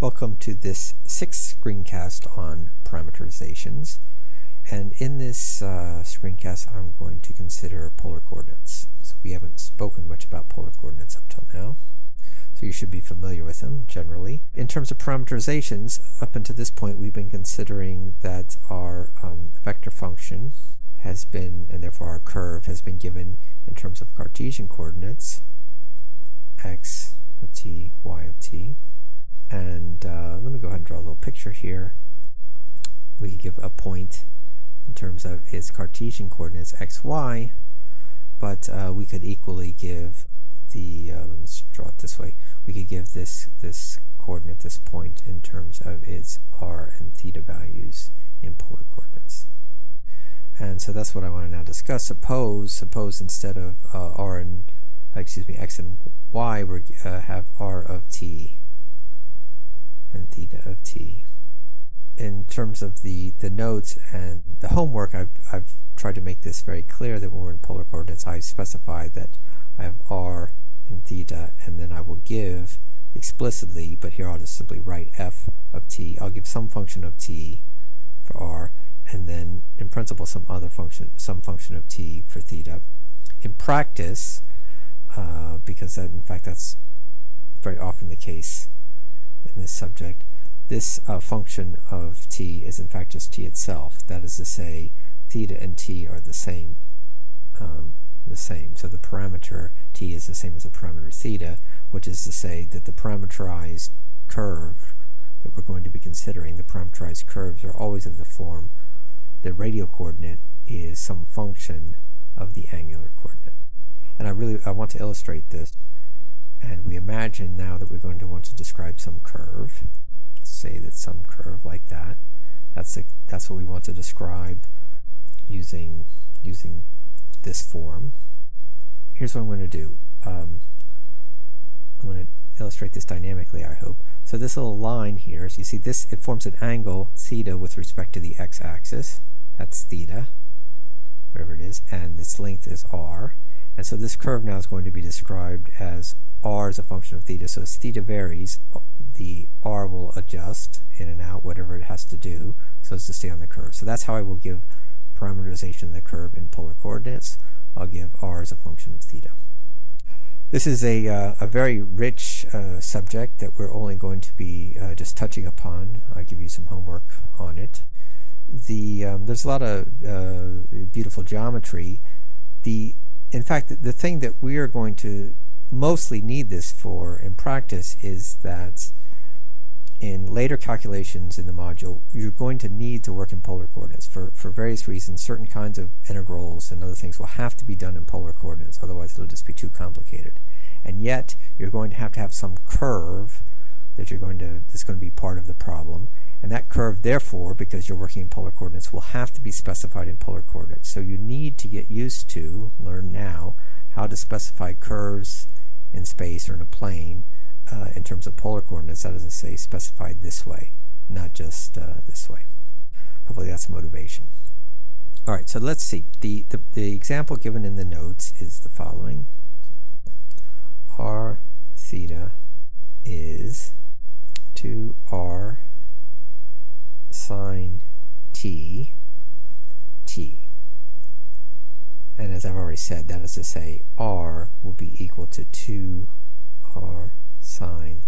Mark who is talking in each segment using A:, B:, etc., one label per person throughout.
A: Welcome to this sixth screencast on parameterizations. And in this uh, screencast, I'm going to consider polar coordinates. So we haven't spoken much about polar coordinates up till now. So you should be familiar with them generally. In terms of parameterizations, up until this point, we've been considering that our um, vector function has been, and therefore our curve has been given in terms of Cartesian coordinates, x of t, y of t. And uh, let me go ahead and draw a little picture here. We could give a point in terms of its Cartesian coordinates x, y, but uh, we could equally give the, uh, let me draw it this way, we could give this, this coordinate, this point, in terms of its r and theta values in polar coordinates. And so that's what I want to now discuss. Suppose, suppose instead of uh, r and, excuse me, x and y, we uh, have r of t theta of t. In terms of the, the notes and the homework, I've, I've tried to make this very clear that when we're in polar coordinates, I specify that I have r and theta, and then I will give explicitly, but here I'll just simply write f of t. I'll give some function of t for r, and then in principle some other function, some function of t for theta. In practice, uh, because that, in fact that's very often the case in this subject, this uh, function of t is in fact just t itself. That is to say, theta and t are the same. Um, the same. So the parameter t is the same as the parameter theta, which is to say that the parameterized curve that we're going to be considering, the parameterized curves are always of the form the radial coordinate is some function of the angular coordinate. And I really I want to illustrate this and we imagine now that we're going to want to describe some curve. Say that some curve like that. That's the, that's what we want to describe using using this form. Here's what I'm going to do. Um, I'm going to illustrate this dynamically, I hope. So this little line here, so you see this, it forms an angle theta with respect to the x-axis. That's theta, whatever it is, and its length is r. And so this curve now is going to be described as r is a function of theta. So as theta varies, the r will adjust in and out, whatever it has to do, so as to stay on the curve. So that's how I will give parameterization of the curve in polar coordinates. I'll give r as a function of theta. This is a, uh, a very rich uh, subject that we're only going to be uh, just touching upon. I'll give you some homework on it. The, um, there's a lot of uh, beautiful geometry. The, in fact, the, the thing that we are going to mostly need this for in practice is that in later calculations in the module, you're going to need to work in polar coordinates. For, for various reasons, certain kinds of integrals and other things will have to be done in polar coordinates, otherwise it'll just be too complicated. And yet, you're going to have to have some curve that you're going to, that's going to be part of the problem. And that curve, therefore, because you're working in polar coordinates, will have to be specified in polar coordinates. So you need to get used to, learn now, how to specify curves in space or in a plane uh, in terms of polar coordinates, that to say, specified this way, not just uh, this way. Hopefully that's motivation. All right, so let's see. The, the, the example given in the notes is the following. R theta is 2r sine t t. And as I've already said, that is to say, r will be equal to 2r sine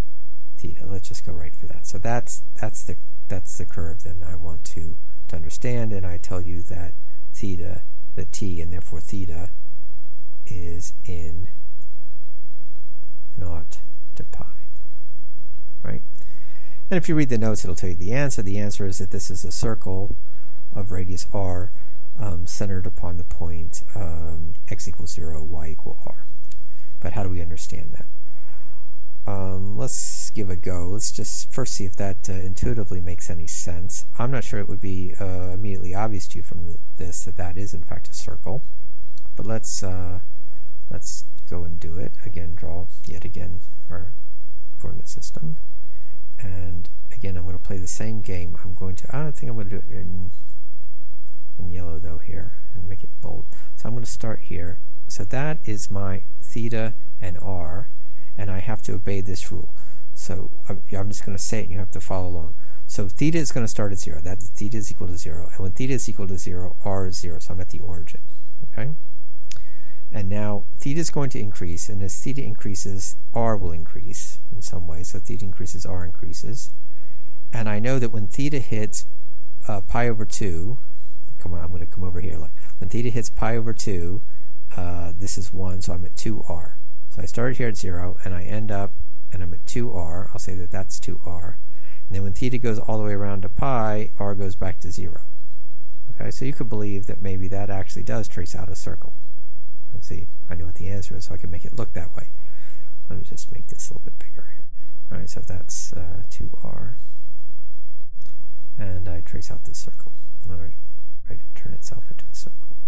A: theta. Let's just go right for that. So that's that's the that's the curve that I want to to understand, and I tell you that theta, the t, and therefore theta, is in naught to pi. Right? And if you read the notes, it'll tell you the answer. The answer is that this is a circle of radius r um, centered upon the point um, x equals 0, y equal r. But how do we understand that? Um, let's give a go. Let's just first see if that uh, intuitively makes any sense. I'm not sure it would be uh, immediately obvious to you from this that that is in fact a circle. But let's uh, let's go and do it. Again, draw yet again our coordinate system. And again, I'm going to play the same game. I'm going to, I don't think I'm going to do it in, in yellow though here and make it bold. So I'm going to start here. So that is my theta and r and I have to obey this rule. So I'm, just going to say it and you have to follow along. So theta is going to start at 0. That theta is equal to 0. And when theta is equal to 0, r is 0. So I'm at the origin. Okay? And now theta is going to increase, and as theta increases, r will increase in some way. So theta increases, r increases. And I know that when theta hits uh, pi over 2, come on, I'm going to come over here. Like When theta hits pi over 2, uh, this is 1, so I'm at 2r. So I started here at 0, and I end up, and I'm at 2r. I'll say that that's 2r. And then when theta goes all the way around to pi, r goes back to 0. Okay, so you could believe that maybe that actually does trace out a circle. Let's see, I know what the answer is, so I can make it look that way. Let me just make this a little bit bigger. All right, so that's uh, 2r. And I trace out this circle. All right, ready to turn itself into a circle.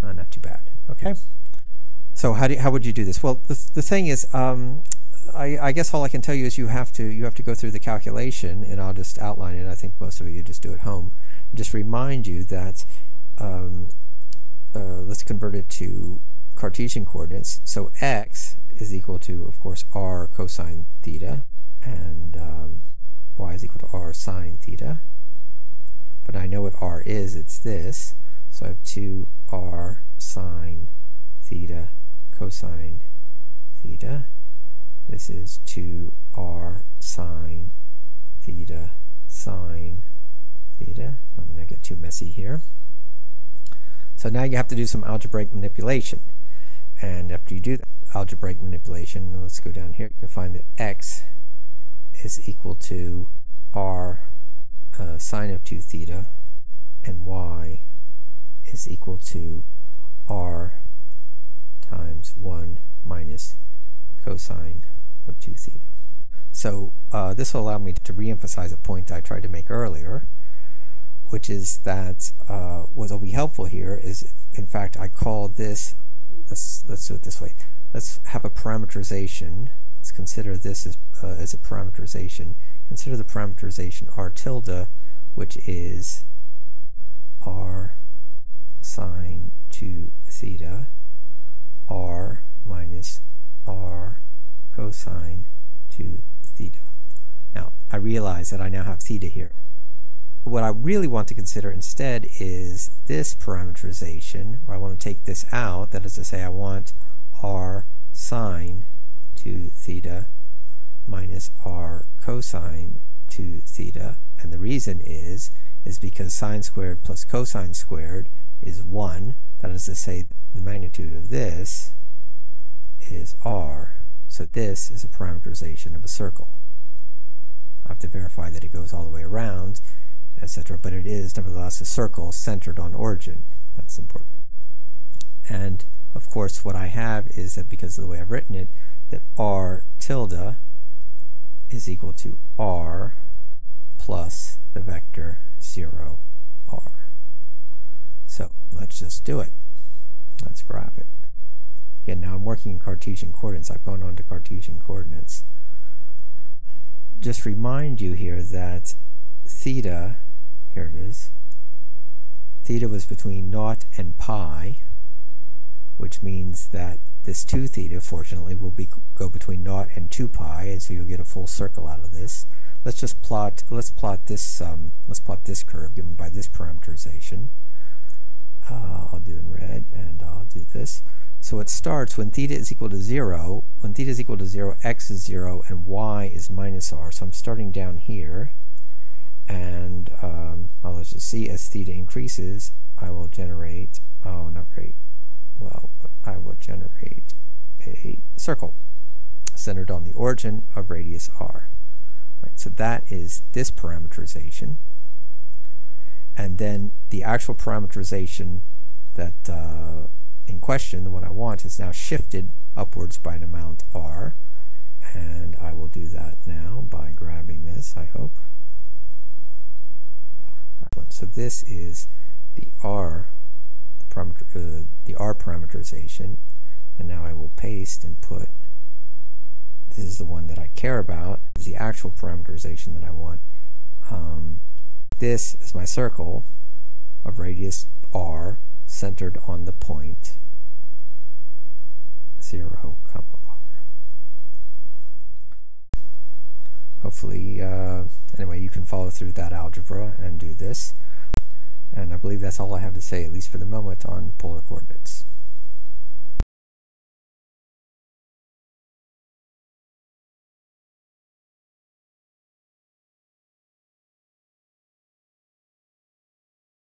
A: Uh, not too bad, okay? So how, do you, how would you do this? Well, the, the thing is, um, I, I, guess all I can tell you is you have to you have to go through the calculation, and I'll just outline it. I think most of you just do at home. Just remind you that um, uh, let's convert it to Cartesian coordinates. So x is equal to, of course, r cosine theta, and um, y is equal to r sine theta. But I know what r is. It's this. So I have 2r sine theta cosine theta this is 2r sine theta sine theta. Let me not get too messy here. So now you have to do some algebraic manipulation. And after you do the algebraic manipulation, let's go down here, you'll find that x is equal to r uh, sine of 2 theta and y is equal to r times 1 minus cosine of 2 theta. So uh, this will allow me to re-emphasize a point I tried to make earlier, which is that uh, what will be helpful here is, if, in fact, I call this, let's, let's do it this way. Let's have a parameterization. Let's consider this as, uh, as a parameterization. Consider the parameterization r tilde, which is r sine 2 theta, r minus r cosine 2 theta. Now, I realize that I now have theta here. What I really want to consider instead is this parameterization, where I want to take this out. That is to say, I want r sine 2 theta minus r cosine 2 theta. And the reason is, is because sine squared plus cosine squared is 1. That is to say, the magnitude of this is r so this is a parameterization of a circle. I have to verify that it goes all the way around, etc. But it is nevertheless a circle centered on origin. That's important. And of course what I have is that because of the way I've written it, that r tilde is equal to r plus the vector 0 r. So let's just do it. Let's graph it. Again, now I'm working in Cartesian coordinates. I've gone on to Cartesian coordinates. Just remind you here that theta, here it is, theta was between naught and pi, which means that this 2 theta, fortunately, will be go between naught and 2 pi, and so you'll get a full circle out of this. Let's just plot, let's plot this, um, let's plot this curve given by this parameterization. Uh, I'll do in red, and I'll do this. So it starts when theta is equal to 0. When theta is equal to 0, x is 0, and y is minus r. So I'm starting down here. And um, let's just see, as theta increases, I will generate, oh, not very well, but I will generate a circle centered on the origin of radius r. Right, so that is this parameterization. And then the actual parameterization that uh, in question, the one I want, is now shifted upwards by an amount r. And I will do that now by grabbing this, I hope. So this is the r, the, parameter, uh, the r parameterization. And now I will paste and put, this is the one that I care about, is the actual parameterization that I want. Um, this is my circle of radius r centered on the point 0, comma r. hopefully, uh, anyway, you can follow through that algebra and do this. And I believe that's all I have to say, at least for the moment, on polar coordinates.